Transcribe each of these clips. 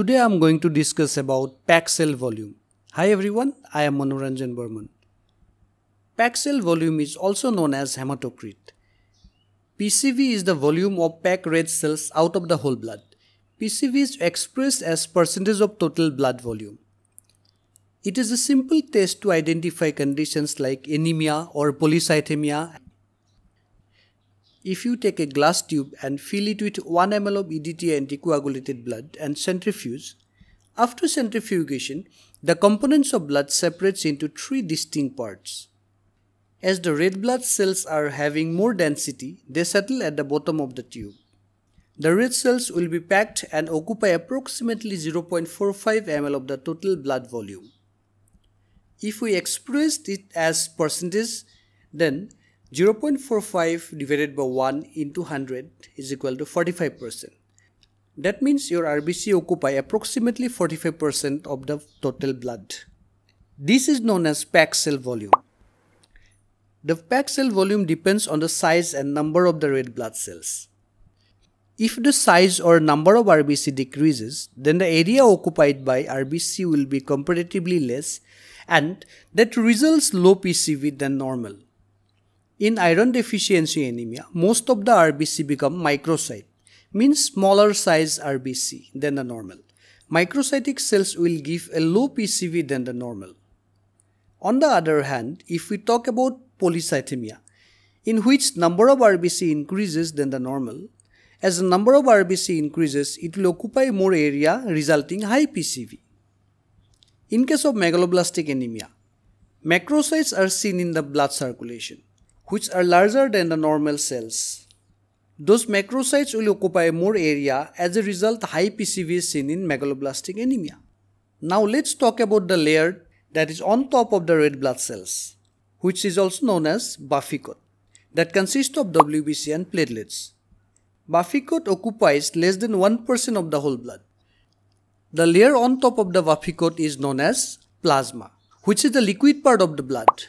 Today I am going to discuss about packed cell volume. Hi everyone, I am Manoranjan Barman. Packed cell volume is also known as hematocrit. PCV is the volume of packed red cells out of the whole blood. PCV is expressed as percentage of total blood volume. It is a simple test to identify conditions like anemia or polycythemia if you take a glass tube and fill it with 1 ml of EDTA anticoagulated blood and centrifuge, after centrifugation, the components of blood separates into three distinct parts. As the red blood cells are having more density, they settle at the bottom of the tube. The red cells will be packed and occupy approximately 0.45 ml of the total blood volume. If we expressed it as percentage, then 0.45 divided by 1 into 100 is equal to 45%. That means your RBC occupy approximately 45% of the total blood. This is known as packed cell volume. The packed cell volume depends on the size and number of the red blood cells. If the size or number of RBC decreases, then the area occupied by RBC will be comparatively less and that results low PCV than normal. In iron deficiency anemia, most of the RBC become microcyte, means smaller size RBC than the normal. Microcytic cells will give a low PCV than the normal. On the other hand, if we talk about polycythemia, in which number of RBC increases than the normal, as the number of RBC increases, it will occupy more area resulting high PCV. In case of megaloblastic anemia, macrocytes are seen in the blood circulation which are larger than the normal cells. Those macrocytes will occupy more area as a result high PCV is seen in megaloblastic anemia. Now let's talk about the layer that is on top of the red blood cells, which is also known as buffy coat, that consists of WBC and platelets. Buffy coat occupies less than 1% of the whole blood. The layer on top of the buffy coat is known as plasma, which is the liquid part of the blood.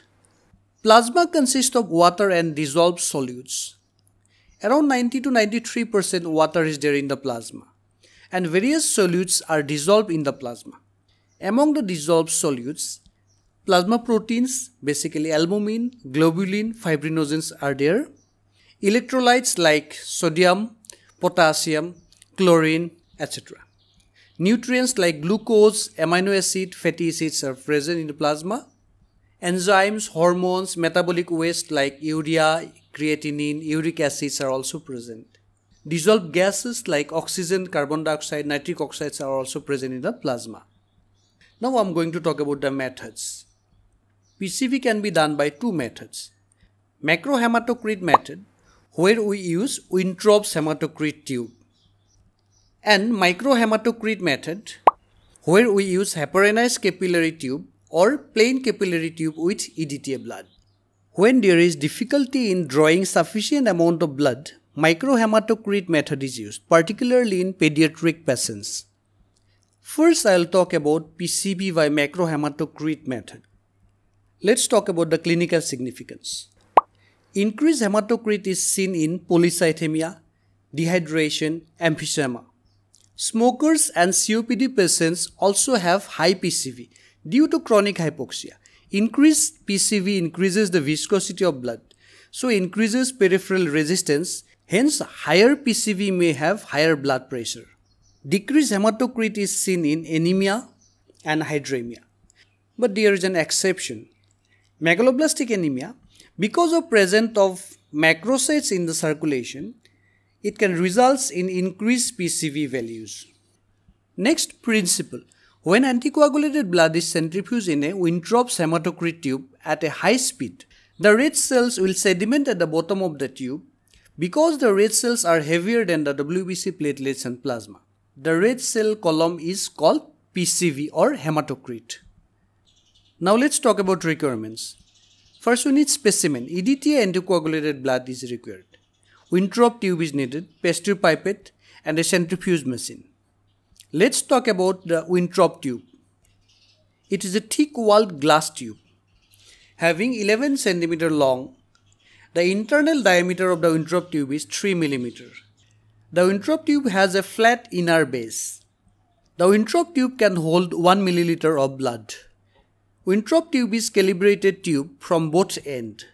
Plasma consists of water and dissolved solutes. Around 90 to 93% water is there in the plasma and various solutes are dissolved in the plasma. Among the dissolved solutes, plasma proteins, basically albumin, globulin, fibrinogens are there. Electrolytes like sodium, potassium, chlorine, etc. Nutrients like glucose, amino acid, fatty acids are present in the plasma Enzymes, hormones, metabolic waste like urea, creatinine, uric acids are also present. Dissolved gases like oxygen, carbon dioxide, nitric oxides are also present in the plasma. Now I'm going to talk about the methods. PCV can be done by two methods. Macrohematocrit method, where we use Wintrobe's hematocrit tube. And microhematocrit method, where we use heparinized capillary tube or plain capillary tube with EDTA blood. When there is difficulty in drawing sufficient amount of blood, microhematocrit method is used, particularly in pediatric patients. First, I'll talk about PCV by macrohematocrit method. Let's talk about the clinical significance. Increased hematocrit is seen in polycythemia, dehydration, emphysema. Smokers and COPD patients also have high PCV due to chronic hypoxia. Increased PCV increases the viscosity of blood, so increases peripheral resistance, hence higher PCV may have higher blood pressure. Decreased hematocrit is seen in anemia and hydremia. But there is an exception. Megaloblastic anemia, because of presence of macrocytes in the circulation, it can result in increased PCV values. Next principle when anticoagulated blood is centrifuged in a Wintrobe's hematocrit tube at a high speed, the red cells will sediment at the bottom of the tube because the red cells are heavier than the WBC platelets and plasma. The red cell column is called PCV or hematocrit. Now let's talk about requirements. First we need specimen. EDTA anticoagulated blood is required. Wintrobe tube is needed, Pasteur pipette and a centrifuge machine. Let's talk about the Wintrobe tube. It is a thick walled glass tube having 11 cm long. The internal diameter of the Wintrobe tube is 3 mm. The Wintrobe tube has a flat inner base. The Wintrobe tube can hold 1 milliliter of blood. Wintrobe tube is calibrated tube from both end.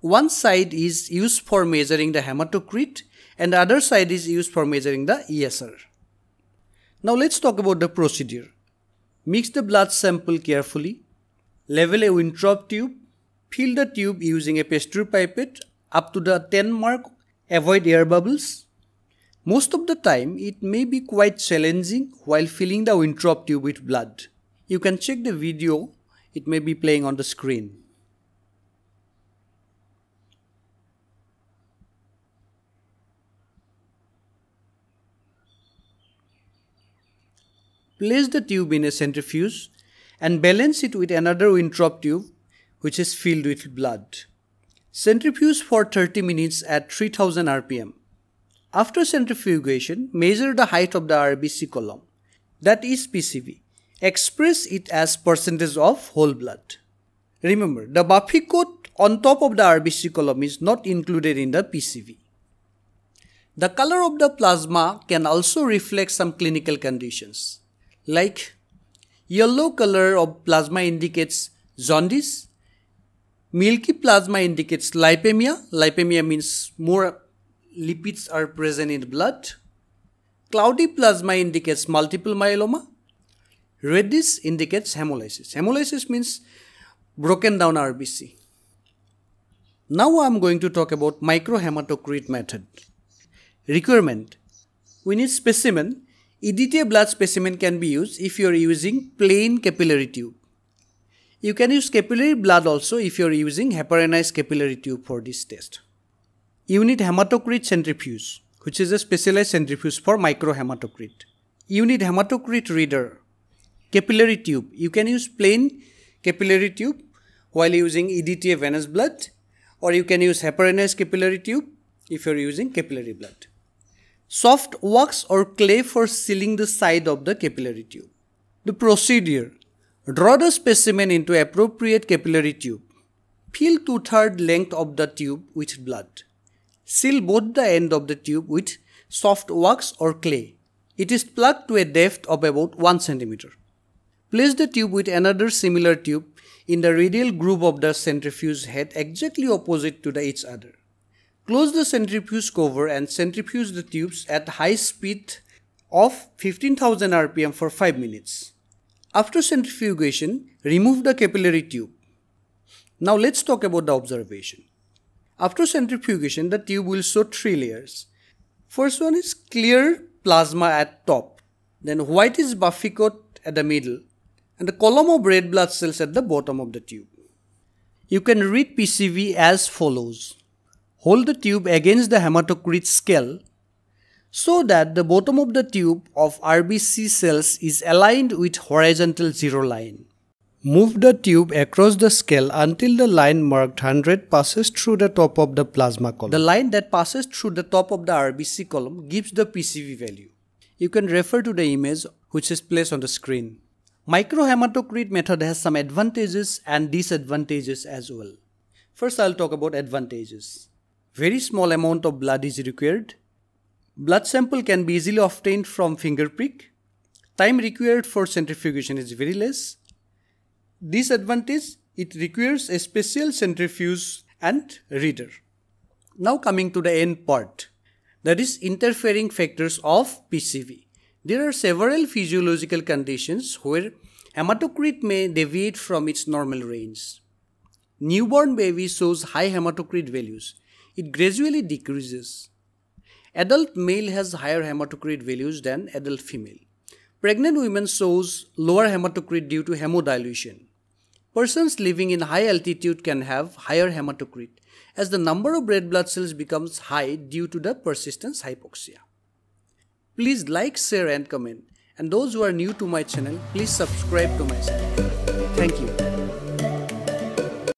One side is used for measuring the hematocrit and the other side is used for measuring the ESR. Now let's talk about the procedure. Mix the blood sample carefully. Level a Wintrobe tube. Fill the tube using a Pasteur pipette up to the 10 mark. Avoid air bubbles. Most of the time, it may be quite challenging while filling the Wintrobe tube with blood. You can check the video, it may be playing on the screen. Place the tube in a centrifuge and balance it with another Wintrobe tube which is filled with blood. Centrifuge for 30 minutes at 3000 rpm. After centrifugation, measure the height of the RBC column, that is PCV. Express it as percentage of whole blood. Remember, the Buffy coat on top of the RBC column is not included in the PCV. The color of the plasma can also reflect some clinical conditions, like yellow color of plasma indicates jaundice, milky plasma indicates lipemia, lipemia means more lipids are present in blood. Cloudy plasma indicates multiple myeloma. Reddish indicates hemolysis. Hemolysis means broken down RBC. Now I am going to talk about microhematocrit method. Requirement. We need specimen. EDTA blood specimen can be used if you are using plain capillary tube. You can use capillary blood also if you are using heparinized capillary tube for this test. You need hematocrit centrifuge, which is a specialized centrifuge for microhematocrit. You need hematocrit reader, capillary tube. You can use plain capillary tube while using EDTA venous blood, or you can use heparinized capillary tube if you're using capillary blood. Soft wax or clay for sealing the side of the capillary tube. The procedure Draw the specimen into appropriate capillary tube. Fill two-third length of the tube with blood. Seal both the end of the tube with soft wax or clay. It is plugged to a depth of about 1 cm. Place the tube with another similar tube in the radial groove of the centrifuge head exactly opposite to the each other. Close the centrifuge cover and centrifuge the tubes at high speed of 15,000 rpm for 5 minutes. After centrifugation, remove the capillary tube. Now let's talk about the observation. After centrifugation, the tube will show three layers. First one is clear plasma at top, then white is buffy coat at the middle, and the column of red blood cells at the bottom of the tube. You can read PCV as follows. Hold the tube against the hematocrit scale so that the bottom of the tube of RBC cells is aligned with horizontal zero line. Move the tube across the scale until the line marked 100 passes through the top of the plasma column. The line that passes through the top of the RBC column gives the PCV value. You can refer to the image which is placed on the screen. Microhematocrit method has some advantages and disadvantages as well. First I'll talk about advantages. Very small amount of blood is required. Blood sample can be easily obtained from finger prick. Time required for centrifugation is very less Disadvantage it requires a special centrifuge and reader. Now coming to the end part that is interfering factors of PCV. There are several physiological conditions where hematocrit may deviate from its normal range. Newborn baby shows high hematocrit values. It gradually decreases. Adult male has higher hematocrit values than adult female. Pregnant women shows lower hematocrit due to hemodilution. Persons living in high altitude can have higher hematocrit as the number of red blood cells becomes high due to the persistence hypoxia. Please like, share and comment and those who are new to my channel, please subscribe to my channel. Thank you.